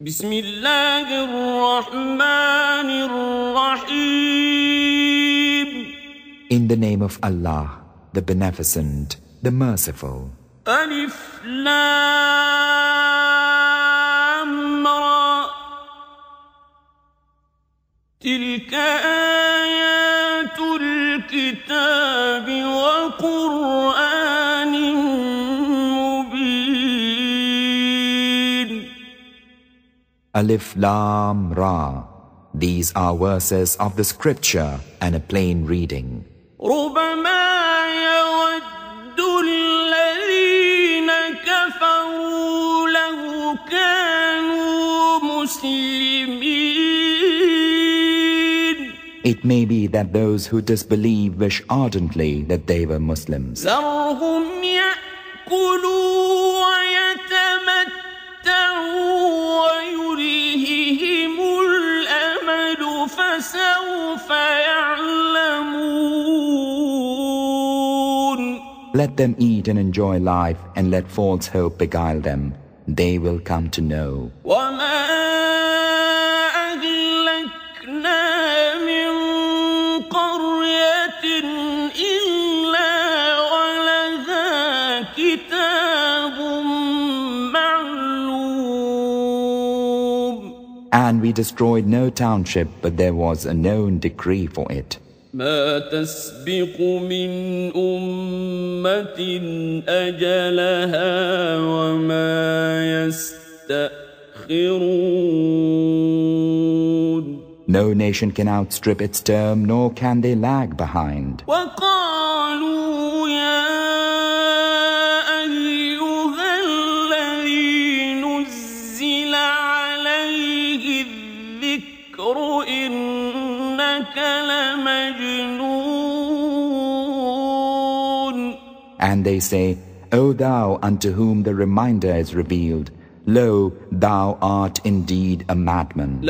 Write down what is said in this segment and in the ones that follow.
بسم الله الرحمن الرحيم In the name of Allah, the Beneficent, the Merciful. ألف لام را تلك آيات الكتاب وقرآن Alif Lam Ra. These are verses of the scripture and a plain reading. It may be that those who disbelieve wish ardently that they were Muslims. Let them eat and enjoy life, and let false hope beguile them. They will come to know. And we destroyed no township, but there was a known decree for it. ما تسبق من أمة أجلها وما يستأخرون No nation can outstrip its term, nor can they lag behind. and they say, O thou unto whom the reminder is revealed, lo, thou art indeed a madman.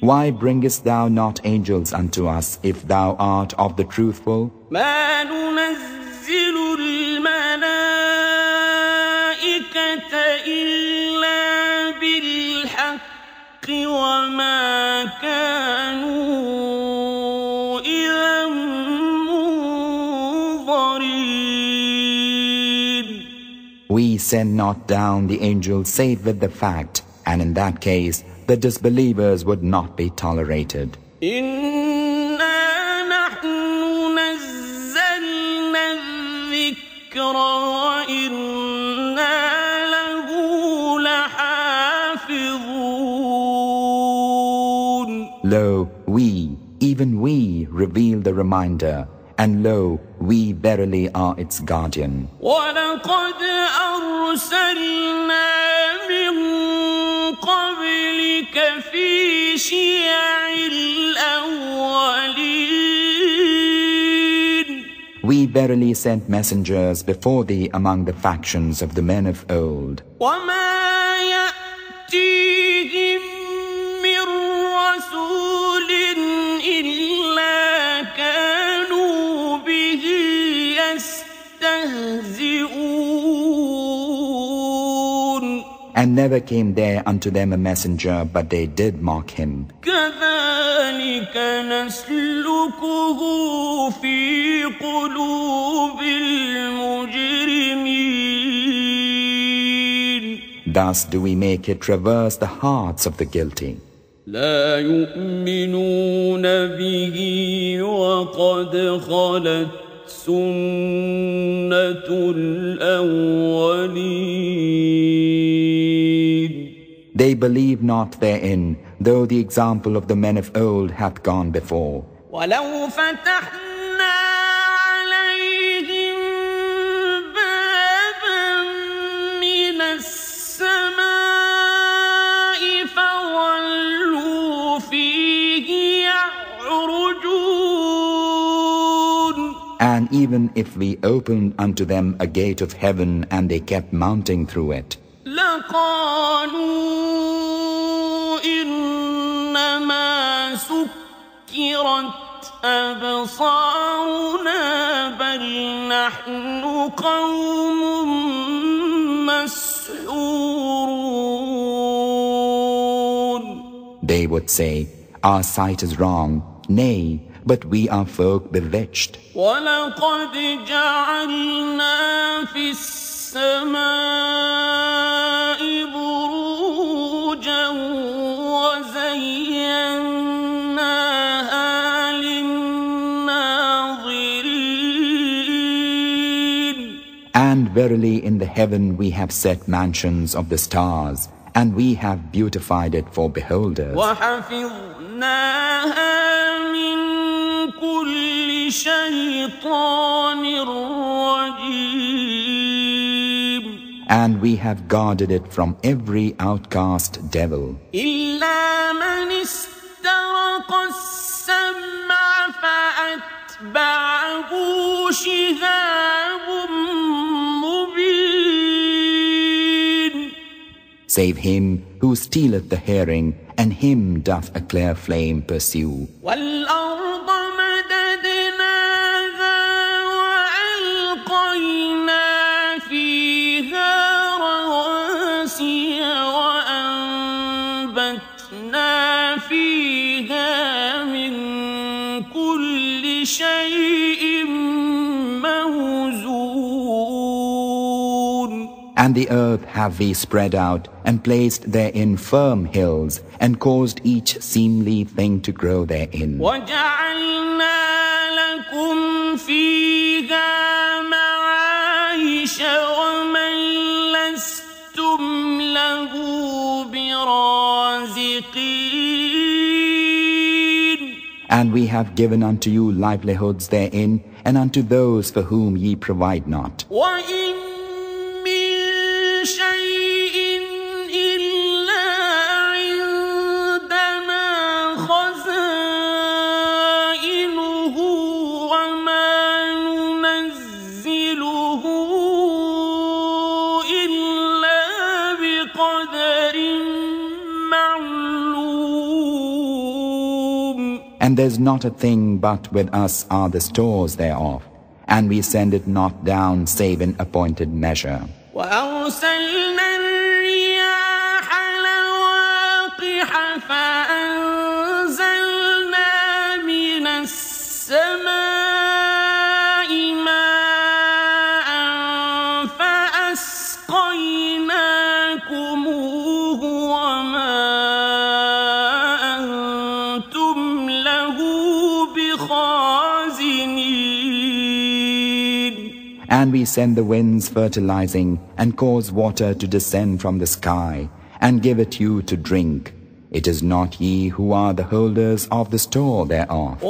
Why bringest thou not angels unto us, if thou art of the truthful? ما ننزل الملائكة إلا بالحق وما كانوا إذا منظرين We send not down the angels save with the fact, and in that case the disbelievers would not be tolerated. إنا reveal the reminder, and lo, we verily are its guardian. ولقد أرسلنا من قبلك في شيع الأولين We verily sent messengers before thee among the factions of the men of old. وما يأتيهم من رسول And never came there unto them a messenger, but they did mock him. كذلك نسلكه في قلوب المجرمين Thus do we make it traverse the hearts of the guilty. لا يؤمنون به وقد خلت سنة الأولين believe not therein, though the example of the men of old hath gone before. And even if we opened unto them a gate of heaven and they kept mounting through it, قالوا إنما سكرت أبصارنا بل نحن قوم مسحورون They would say, Our sight is wrong. Nay, but we are folk bewitched. ولقد جعلنا في السماء بروجا وزيناها للناظرين And verily in the heaven we have set mansions of the stars, and we have beautified it for beholders. وحفظناها من كل شيطان رجيم and we have guarded it from every outcast devil. Save him who stealeth the herring, and him doth a clear flame pursue. And the earth have we spread out, and placed therein firm hills, and caused each seemly thing to grow therein. And we have given unto you livelihoods therein, and unto those for whom ye provide not. And there's not a thing but with us are the stores thereof, and we send it not down save in appointed measure. and we send the winds fertilizing, and cause water to descend from the sky, and give it you to drink. It is not ye who are the holders of the store thereof.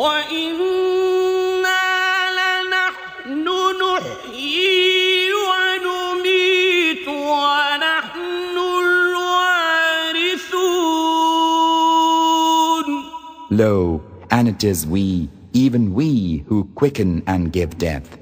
Lo, and it is we, even we, who quicken and give death.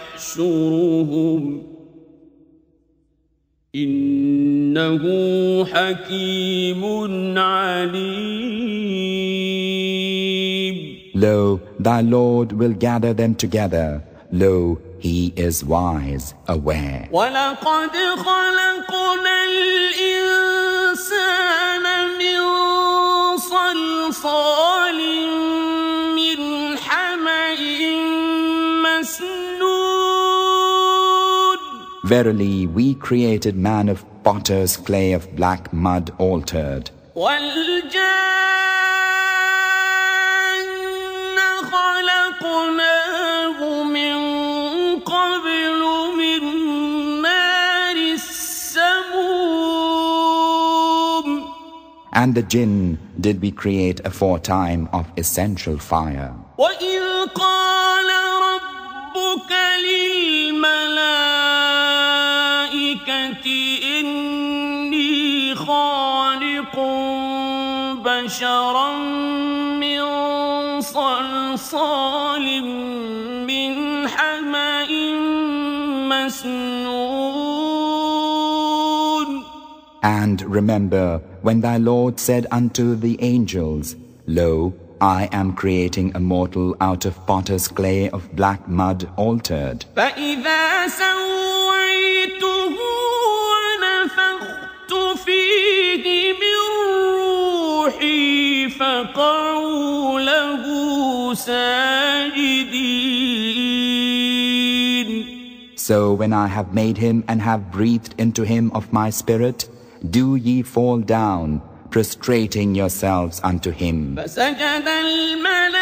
يحشرهم إنه حكيم عليم Lo, thy Lord will gather them together. Lo, he is wise, aware. ولقد خلقنا الإنسان من صلصال Verily, we created man of potter's clay of black mud altered. And the jinn did we create aforetime of essential fire. بشرا من صلصال من حمأ مسنون And remember when thy Lord said unto the angels, Lo, I am creating a mortal out of potter's clay of black mud altered. فإذا سويته فقعوا له ساجدين So when I have made him and have breathed into him of my spirit, do ye fall down, prostrating yourselves unto him. فسجد الملائكة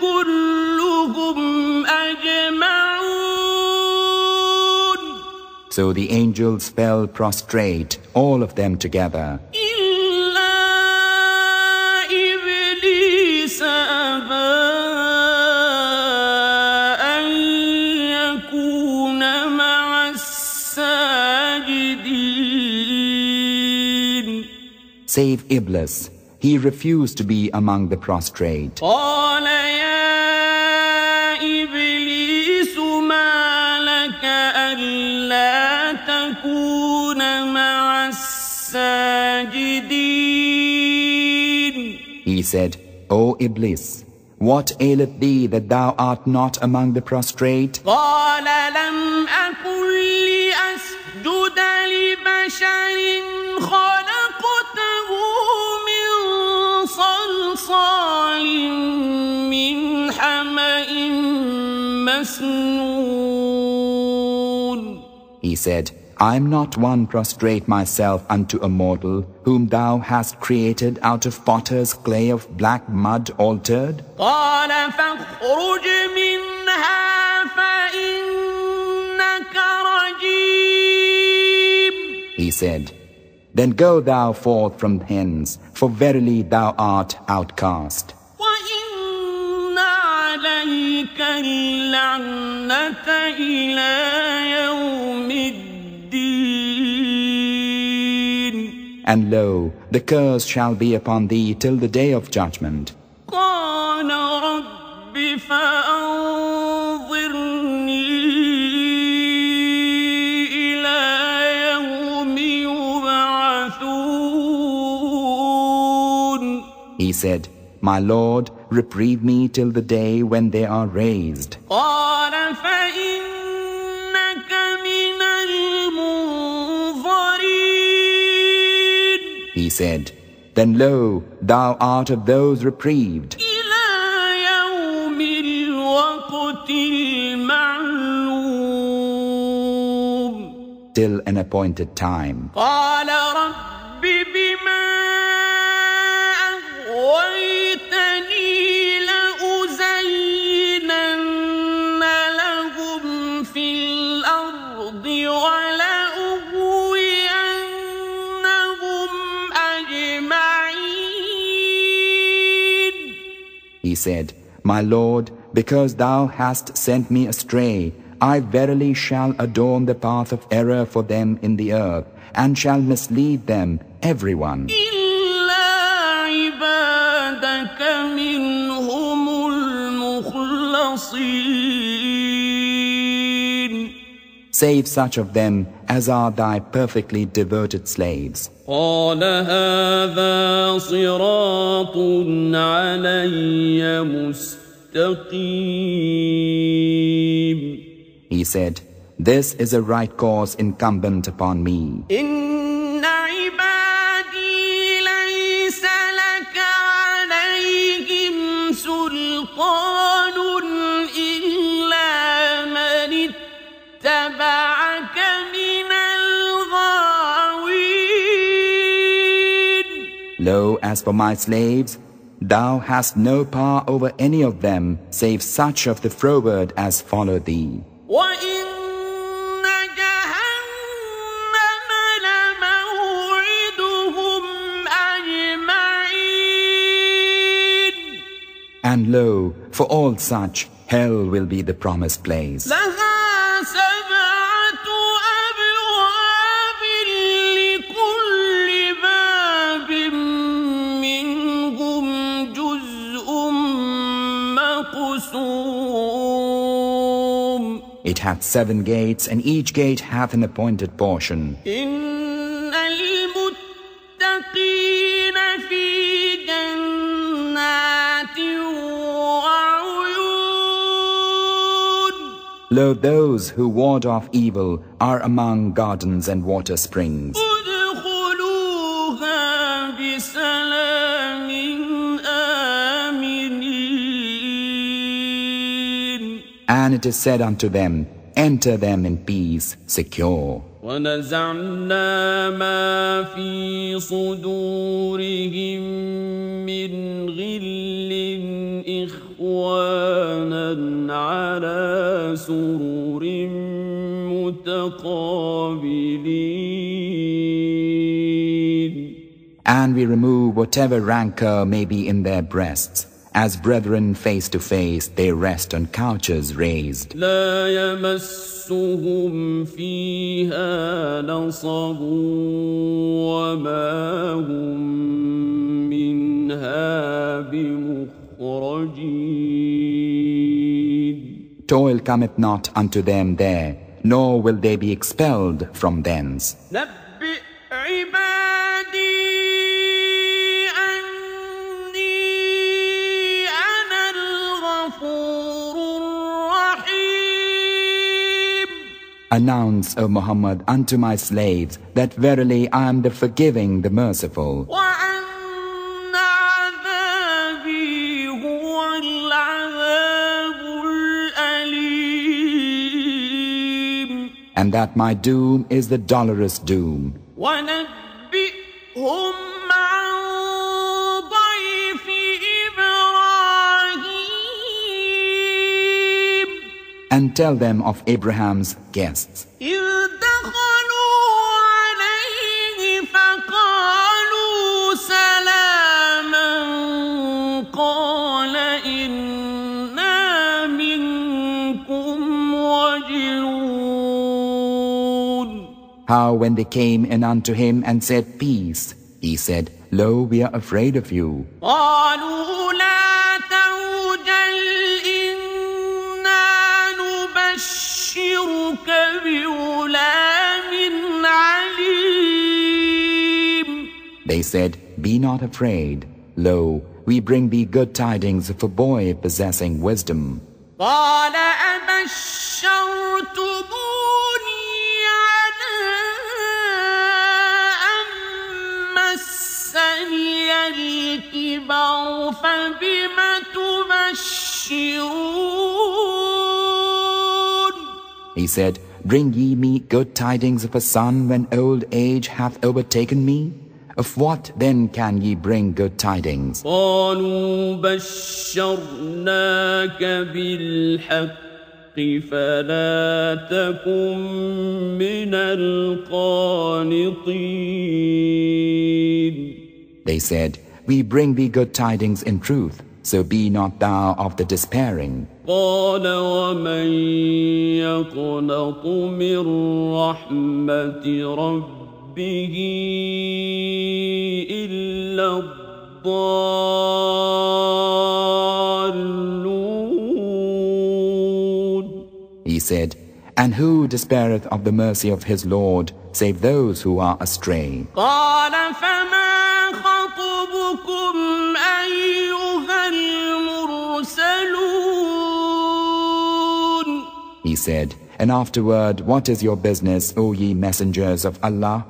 كلهم أجمعون So the angels fell prostrate, all of them together, save Iblis. He refused to be among the prostrate. قال يا إبليس ما لك ألا تكون مع الساجدين He said, O Iblis, what aileth thee that thou art not among the prostrate? قال لم أكن لأسجد لبشر مسنون He said, I am not one prostrate myself unto a mortal whom thou hast created out of potter's clay of black mud altered. قال فاخرج منها فإنك رجيم He said, Then go thou forth from hence, for verily thou art outcast. وإن عليك اللعنة إلى يوم الدين And lo, the curse shall be upon thee till the day of judgment. قال رب فأنظرني إلى يوم يبعثون He said, my Lord, reprieve me till the day when they are raised. He said, Then lo, thou art of those reprieved. Till an appointed time. said, My Lord, because thou hast sent me astray, I verily shall adorn the path of error for them in the earth, and shall mislead them, everyone, إلا عبادك منهم المخلصين save such of them as are thy perfectly devoted slaves. قال هذا صراط علي مستقيم He said, This is a right course incumbent upon me. as for my slaves, thou hast no power over any of them save such of the froward as follow thee. And lo, for all such, hell will be the promised place. had seven gates, and each gate hath an appointed portion. Lo, those who ward off evil are among gardens and water springs. it is said unto them, Enter them in peace, secure. ونزعنا ما في صدورهم من غل إخوانا على سرر متقابلين And we remove whatever rancor may be in their breasts. As brethren face to face, they rest on couches raised. لا يمسهم فيها نصب وما هم منها بمخرجين Toil cometh not unto them there, nor will they be expelled from thence. نبئ عبادي Announce, O Muhammad, unto my slaves that verily I am the forgiving, the merciful. And that my doom is the dolorous doom. tell them of Abraham's guests. How when they came in unto him and said, Peace, he said, Lo, we are afraid of you. They said, Be not afraid. Lo, we bring thee good tidings of a boy possessing wisdom. قال أبشرتموني على أن مسني الكبر فبم تبشرون He said, Bring ye me good tidings of a son when old age hath overtaken me? Of what then can ye bring good tidings? قالوا بشرناك بالحق فلا تكن من القانطين They said, We bring thee good tidings in truth, so be not thou of the despairing. قال ومن يقنط من رحمة ربه إلا الضالون He said, And who despaireth of the mercy of his Lord, save those who are astray? قال فما خطبكم أيها المرسلون He said, And afterward, what is your business, O ye messengers of Allah?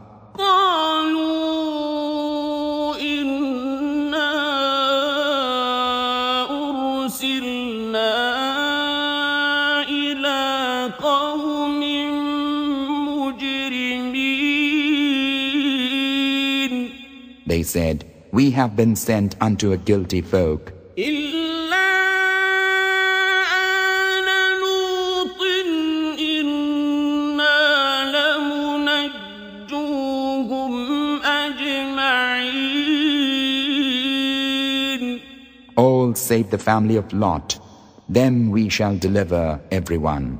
said, We have been sent unto a guilty folk. All save the family of Lot, them we shall deliver everyone.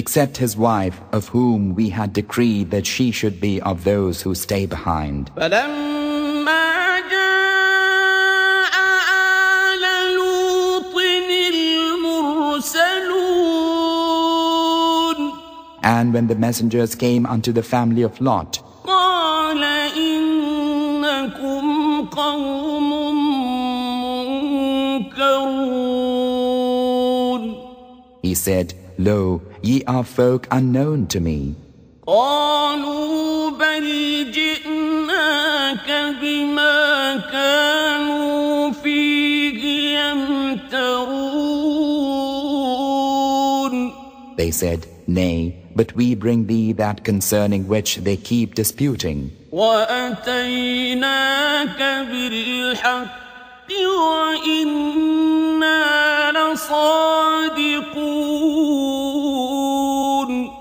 except his wife, of whom we had decreed that she should be of those who stay behind. And when the messengers came unto the family of Lot, he said, Lo, ye are folk unknown to me. قالوا بل جئناك بما كانوا فيه يمترون They said, Nay, but we bring thee that concerning which they keep disputing. وأتيناك بالحق وإنا لصادقون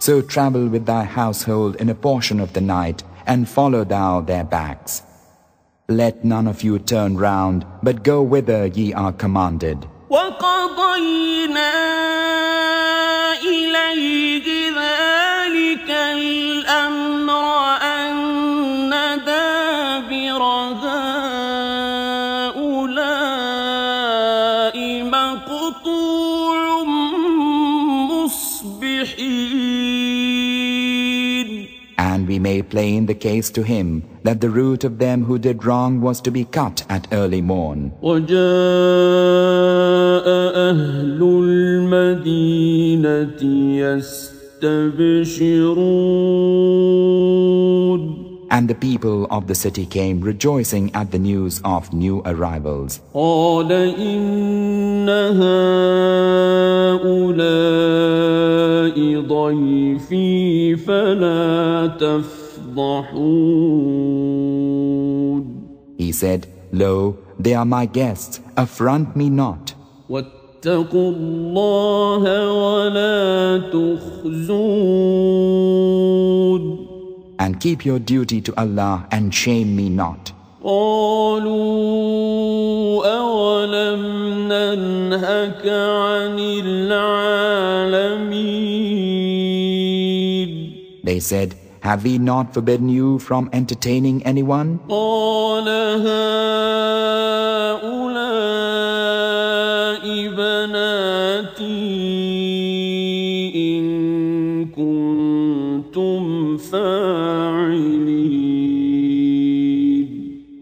So travel with thy household in a portion of the night, and follow thou their backs. Let none of you turn round, but go whither ye are commanded. وقضينا إليه ذلك plain the case to him that the root of them who did wrong was to be cut at early morn. وجاء أهل المدينة يستبشرون And the people of the city came rejoicing at the news of new arrivals. قال إن هؤلاء ضيفي فلا تفضحون He said, Lo, they are my guests, affront me not. واتقوا الله ولا تخزون And keep your duty to Allah and shame me not. قالوا أولم ننهك عن العالمين They said, Have we not forbidden you from entertaining anyone? قال هؤلاء بناتي إن كنتم فاعلين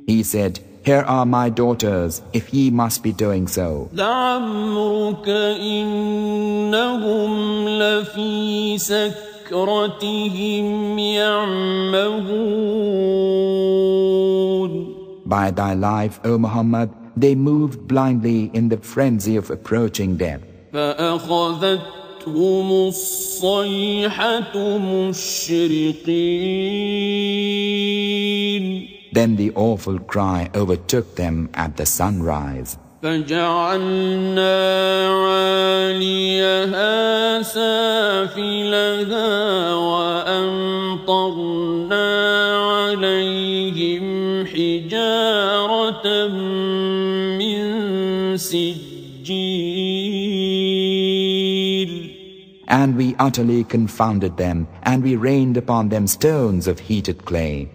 He said, Here are my daughters, if ye must be doing so. لعمرك إنهم لفي سكرتهم يعمهون By thy life, O Muhammad, they moved blindly in the frenzy of approaching death. فأخذتهم الصيحة مشرقين Then the awful cry overtook them at the sunrise. فجعلنا عاليها سافلها وأمطرنا عليهم حجارة من سجيل And we utterly confounded them, and we rained upon them stones of heated clay.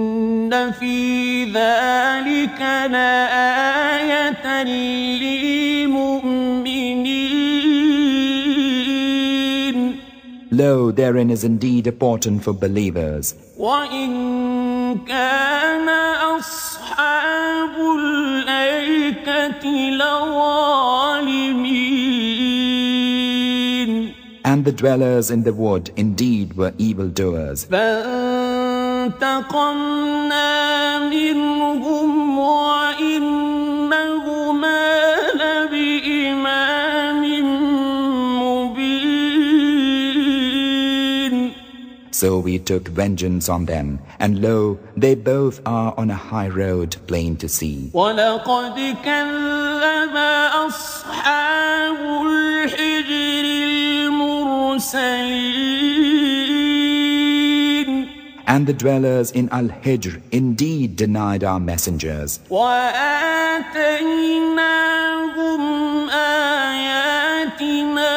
في ذلك لآية للمؤمنين Lo, therein is indeed a portent for believers. وإن كان أصحاب الأيكة لظالمين And the dwellers in the wood indeed were evildoers. فانتقمنا منهم وإنهما لبإمام مبين So we took vengeance on them, and lo, they both are on a high road plain to see. ولقد كذب أصحاب الحجر المرسلين And the dwellers in Al Hijr indeed denied our messengers, وآتيناهم آياتنا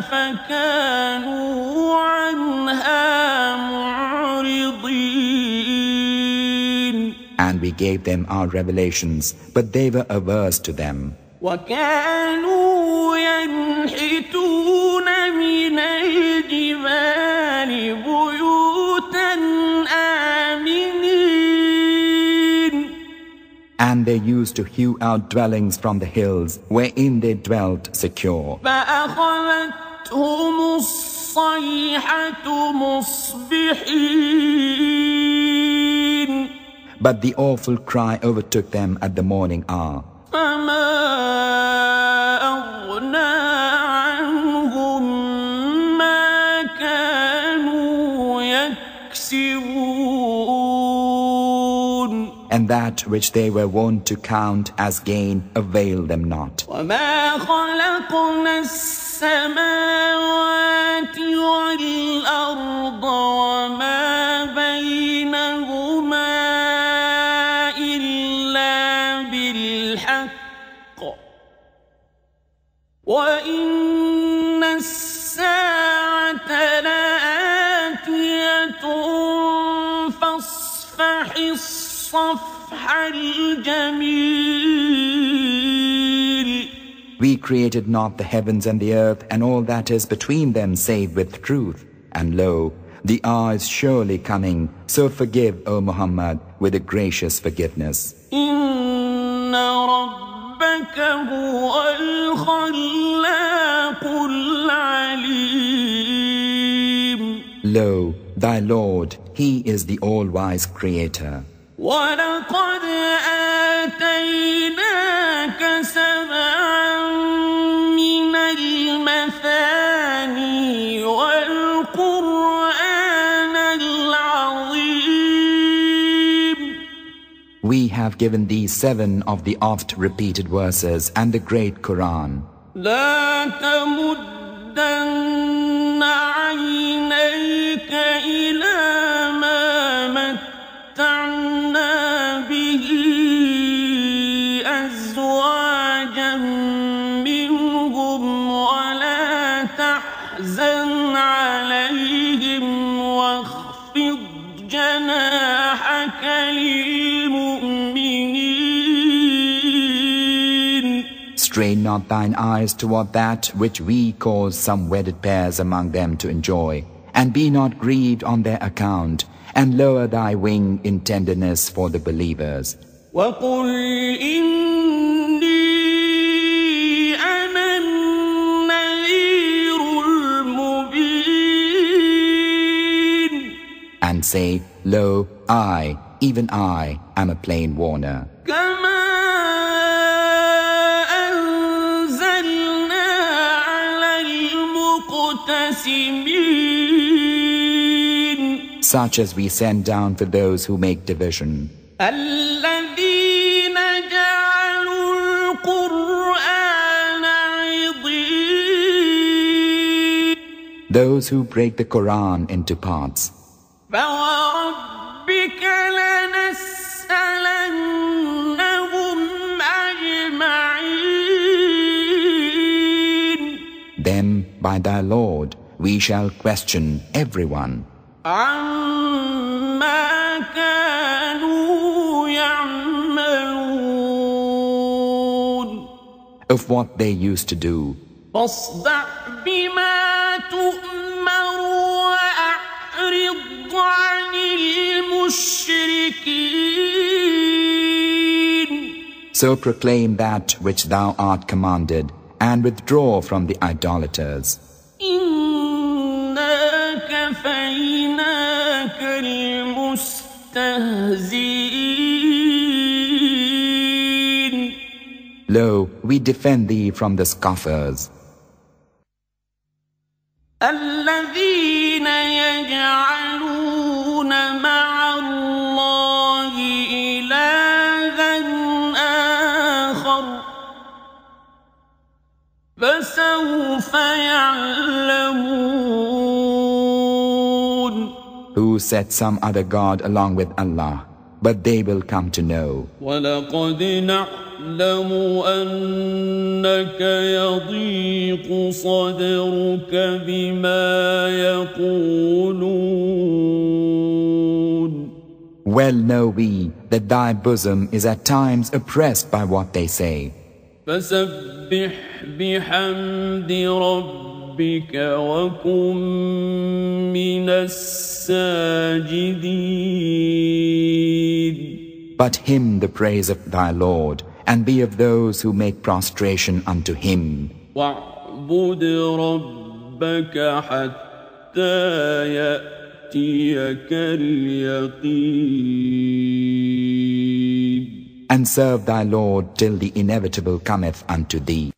فكانوا عنها معرضين and we gave them our revelations, but they were averse to them. وكانوا And they used to hew out dwellings from the hills, wherein they dwelt secure. But the awful cry overtook them at the morning hour. And that which they were wont to count as gain availed them not. وما We created not the heavens and the earth and all that is between them save with truth. And lo, the hour is surely coming. So forgive, O Muhammad, with a gracious forgiveness. Lo, thy Lord, he is the all-wise creator. ولقد آتيناك سبعا من المثاني والقرآن العظيم We have given thee seven of the oft-repeated verses and the great Quran. لا تمدن not thine eyes toward that which we cause some wedded pairs among them to enjoy, and be not grieved on their account, and lower thy wing in tenderness for the believers. And say, Lo, I, even I, am a plain warner. Such as we send down for those who make division. Those who break the Quran into parts. by thy Lord, we shall question everyone. Of what they used to do. So proclaim that which thou art commanded, and withdraw from the idolaters. المستهزئين. Lo, we defend thee from the scoffers, الذين يجعلون مع الله إلها آخر فسوف يعلمون who set some other God along with Allah, but they will come to know. ولقد نعلم أنك يضيق صدرك بما يقولون Well know we that thy bosom is at times oppressed by what they say. فسبح بحمد ربك ربك وكن من الساجدين But hymn the praise of thy Lord, and be of those who make prostration unto him. واعبد ربك حتى يأتيك اليقين And serve thy Lord till the inevitable cometh unto thee.